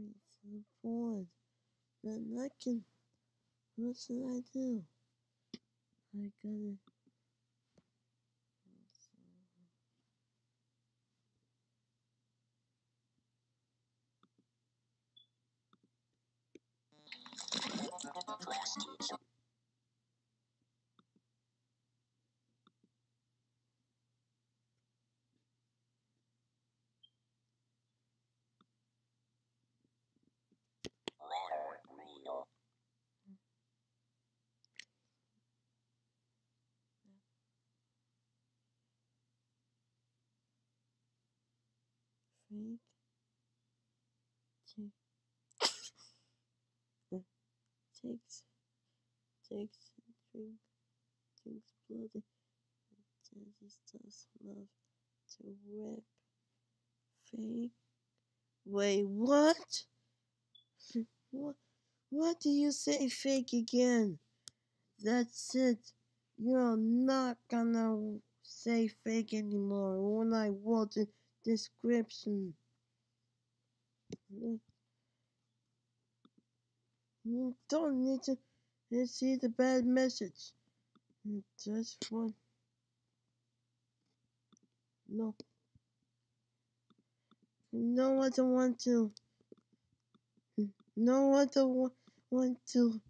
Right to the board. Then I can. What should I do? I gotta. Frank. Take. takes. Takes drink. Drinks bloody. Jazzy stuffs love to rip. Fake. Wait, what? what? What do you say fake again? That's it. You're not gonna say fake anymore when I the description. You don't need to uh, see the bad message. Mm, just one. No. No, I don't want to. No, I don't want to.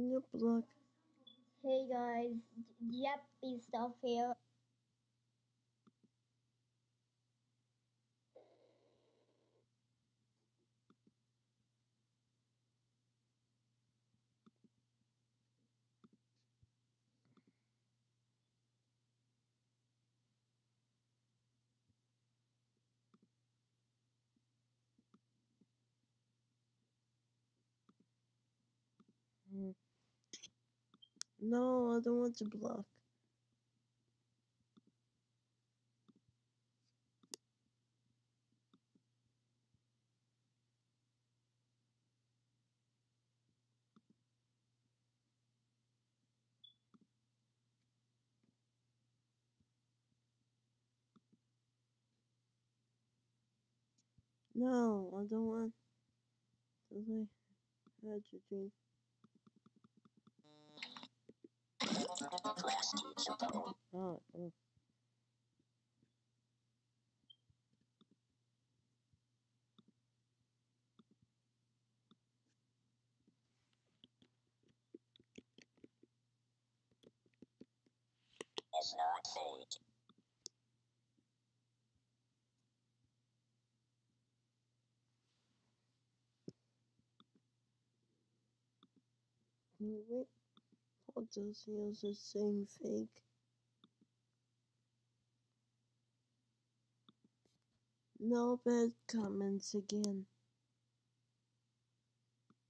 Yep, look. Hey guys, yep, stuff here. No, I don't want to block. No, I don't want to hydrogen. Oh, oh. It's not. Wait, what does he also saying fake? No bad comments again.